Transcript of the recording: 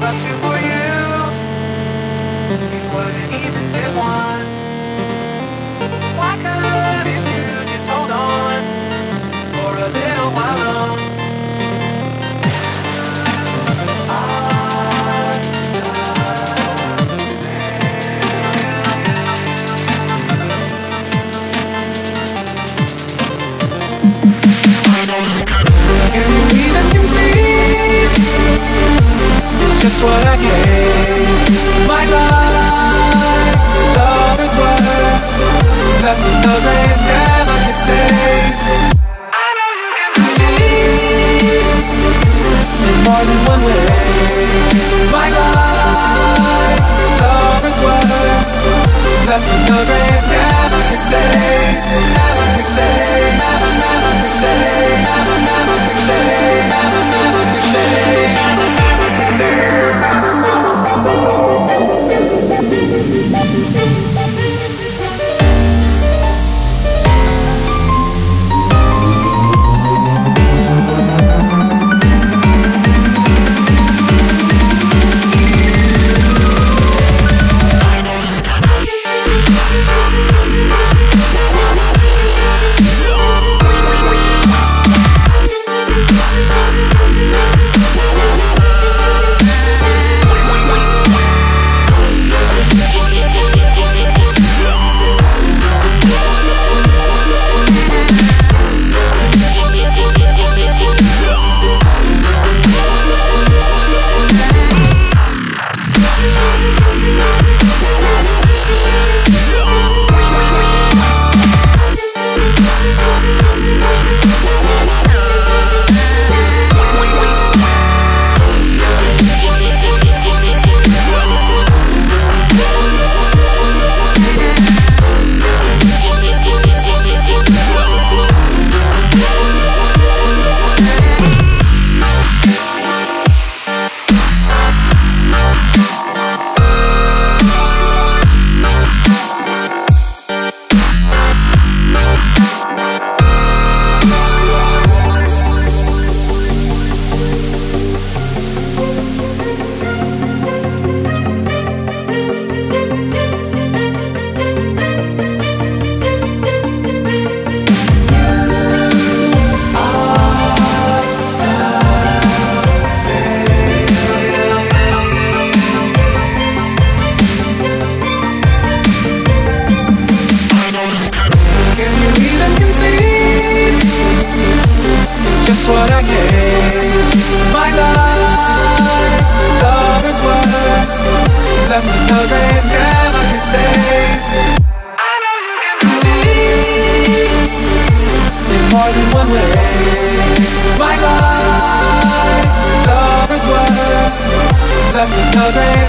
touching for you. You wouldn't even get one. It's just what I gave. My life, lover's words Left in What I gave My life, lover's words Left in the grave, never could save I know you can see In more than one way. My life, lover's words Left never could save